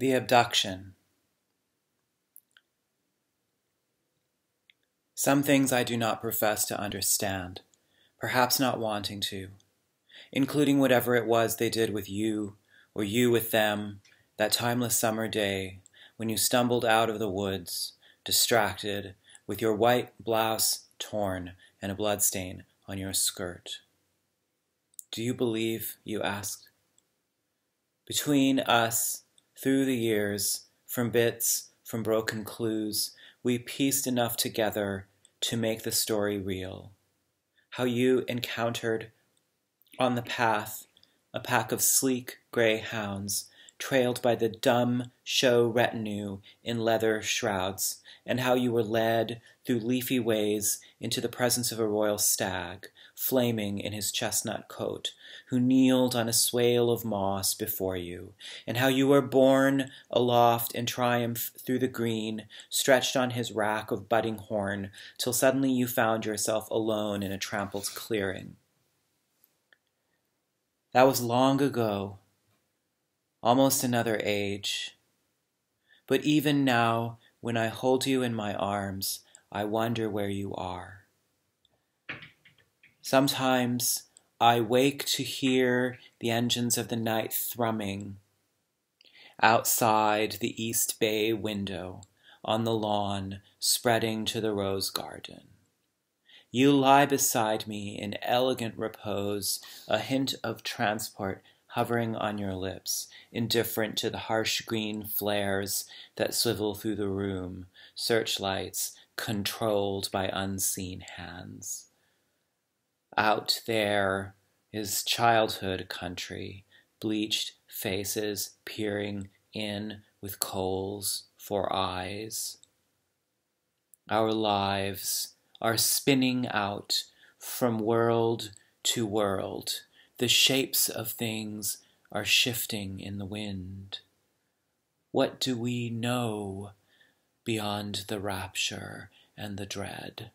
The abduction. Some things I do not profess to understand, perhaps not wanting to, including whatever it was they did with you, or you with them, that timeless summer day when you stumbled out of the woods, distracted, with your white blouse torn and a bloodstain on your skirt. Do you believe? you asked. Between us, through the years, from bits, from broken clues, we pieced enough together to make the story real. How you encountered on the path a pack of sleek gray hounds, trailed by the dumb show retinue in leather shrouds, and how you were led through leafy ways into the presence of a royal stag, flaming in his chestnut coat, who kneeled on a swale of moss before you, and how you were borne aloft in triumph through the green, stretched on his rack of budding horn, till suddenly you found yourself alone in a trampled clearing. That was long ago, almost another age. But even now, when I hold you in my arms, I wonder where you are. Sometimes I wake to hear the engines of the night thrumming outside the East Bay window on the lawn spreading to the rose garden. You lie beside me in elegant repose, a hint of transport hovering on your lips, indifferent to the harsh green flares that swivel through the room, searchlights controlled by unseen hands. Out there is childhood country, bleached faces peering in with coals for eyes. Our lives are spinning out from world to world. The shapes of things are shifting in the wind. What do we know beyond the rapture and the dread?